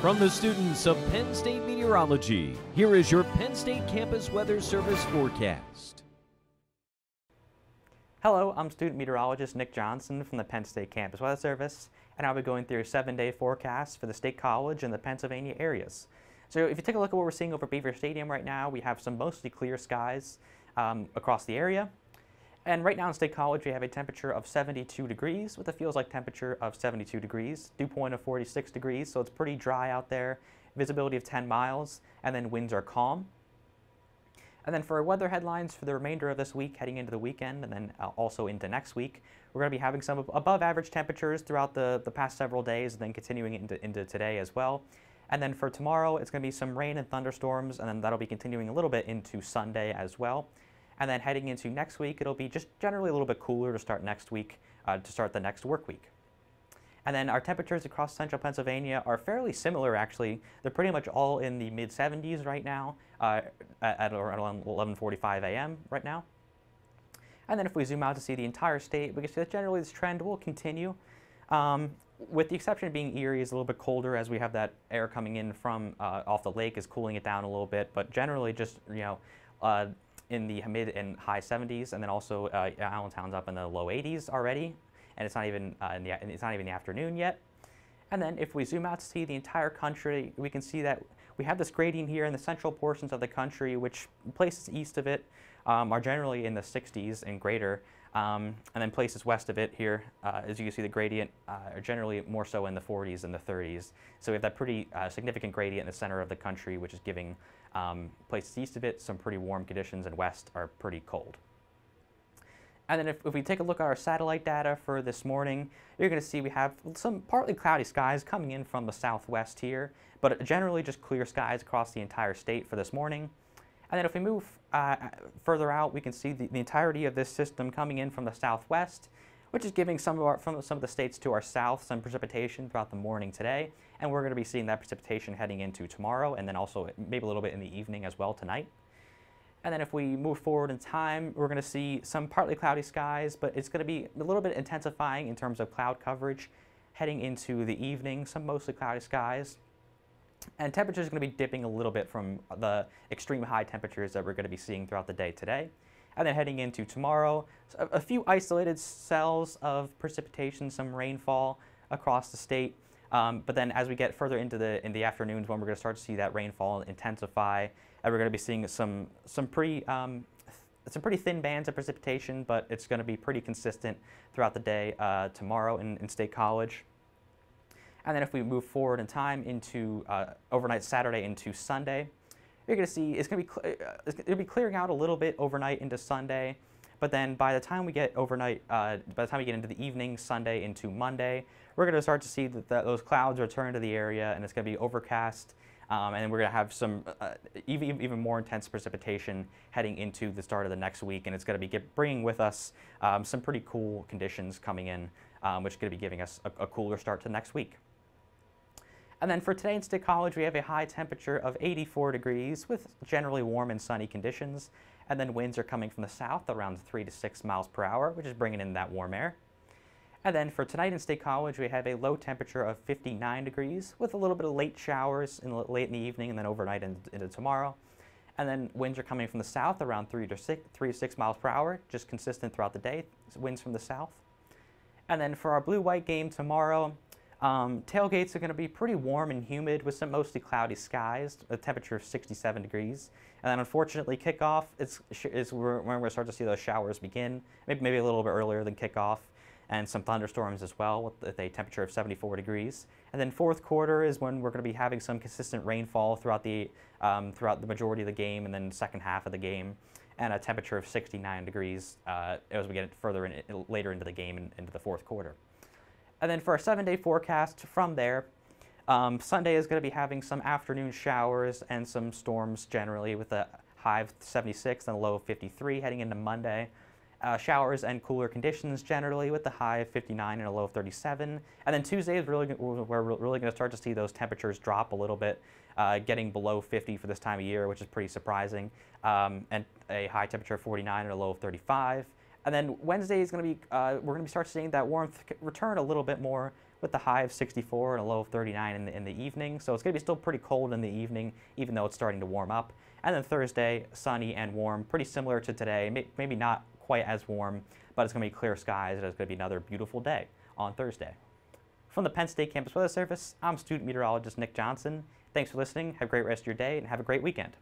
From the students of Penn State Meteorology, here is your Penn State Campus Weather Service forecast. Hello, I'm student meteorologist Nick Johnson from the Penn State Campus Weather Service, and I'll be going through a seven-day forecast for the State College and the Pennsylvania areas. So if you take a look at what we're seeing over Beaver Stadium right now, we have some mostly clear skies um, across the area. And right now in State College, we have a temperature of 72 degrees with a feels like temperature of 72 degrees, dew point of 46 degrees, so it's pretty dry out there, visibility of 10 miles, and then winds are calm. And then for our weather headlines for the remainder of this week, heading into the weekend, and then uh, also into next week, we're going to be having some above average temperatures throughout the, the past several days, and then continuing into, into today as well. And then for tomorrow, it's going to be some rain and thunderstorms, and then that'll be continuing a little bit into Sunday as well. And then heading into next week, it'll be just generally a little bit cooler to start next week, uh, to start the next work week. And then our temperatures across central Pennsylvania are fairly similar, actually. They're pretty much all in the mid 70s right now, uh, at around 11:45 a.m. right now. And then if we zoom out to see the entire state, we can see that generally this trend will continue. Um, with the exception of being Erie is a little bit colder as we have that air coming in from uh, off the lake is cooling it down a little bit, but generally just, you know, uh, in the mid and high 70s, and then also uh, Allentown's up in the low 80s already, and it's not even uh, in the it's not even the afternoon yet. And then if we zoom out to see the entire country, we can see that we have this gradient here in the central portions of the country, which places east of it um, are generally in the 60s and greater. Um, and then places west of it here, uh, as you can see, the gradient uh, are generally more so in the 40s and the 30s. So we have that pretty uh, significant gradient in the center of the country, which is giving um, places east of it some pretty warm conditions, and west are pretty cold. And then if, if, we take a look at our satellite data for this morning, you're going to see we have some partly cloudy skies coming in from the southwest here, but generally just clear skies across the entire state for this morning. And then if we move uh, further out, we can see the, the, entirety of this system coming in from the southwest, which is giving some of, our, from some of the states to our south some precipitation throughout the morning today. And we're going to be seeing that precipitation heading into tomorrow and then also maybe a little bit in the evening as well tonight. And then if we move forward in time, we're going to see some partly cloudy skies, but it's going to be a little bit intensifying in terms of cloud coverage heading into the evening, some mostly cloudy skies. And temperatures are going to be dipping a little bit from the extreme high temperatures that we're going to be seeing throughout the day today. And then heading into tomorrow, a, few isolated cells of precipitation, some rainfall across the state. Um, but then as we get further into the in the afternoons, when we're going to start to see that rainfall intensify, and we're going to be seeing some some pretty um, some pretty thin bands of precipitation, but it's going to be pretty consistent throughout the day uh, tomorrow in, in State College. And then if we move forward in time into uh, overnight Saturday into Sunday, you're going to see it's going to be uh, it'll be clearing out a little bit overnight into Sunday, but then by the time we get overnight, uh, by the time we get into the evening Sunday into Monday, we're going to start to see that, that those clouds return to the area, and it's going to be overcast. Um, and we're going to have some uh, even, even more intense precipitation heading into the start of the next week, and it's going to be get, bringing with us um, some pretty cool conditions coming in, um, which is going to be giving us a, a cooler start to next week. And then for today in State College, we have a high temperature of 84 degrees with generally warm and sunny conditions. And then winds are coming from the south around 3 to 6 miles per hour, which is bringing in that warm air. And then for tonight in State College, we have a low temperature of 59 degrees with a little bit of late showers in late in the evening and then overnight into, into tomorrow. And then winds are coming from the south around 3 to 6, 3 to 6 miles per hour, just consistent throughout the day, winds from the south. And then for our blue-white game tomorrow, um, tailgates are going to be pretty warm and humid with some mostly cloudy skies, a temperature of 67 degrees. And then unfortunately, kickoff is, is when we're going to start to see those showers begin, maybe, maybe a little bit earlier than kickoff, and some thunderstorms as well with a temperature of 74 degrees. And then fourth quarter is when we're going to be having some consistent rainfall throughout the, um, throughout the majority of the game and then second half of the game and a temperature of 69 degrees uh, as we get further in, later into the game and into the fourth quarter. And then for our seven day forecast from there, um, Sunday is going to be having some afternoon showers and some storms generally with a high of 76 and a low of 53 heading into Monday. Uh, showers and cooler conditions generally with the high of 59 and a low of 37. And then Tuesday is really we're really going to start to see those temperatures drop a little bit, uh, getting below 50 for this time of year, which is pretty surprising. Um, and a high temperature of 49 and a low of 35. And then Wednesday is going to be, uh, we're going to start seeing that warmth return a little bit more with the high of 64 and a low of 39 in the, in the evening. So it's going to be still pretty cold in the evening, even though it's starting to warm up. And then Thursday, sunny and warm, pretty similar to today, may, maybe not quite as warm, but it's going to be clear skies and it's going to be another beautiful day on Thursday. From the Penn State Campus Weather Service, I'm student meteorologist Nick Johnson. Thanks for listening. Have a great rest of your day and have a great weekend.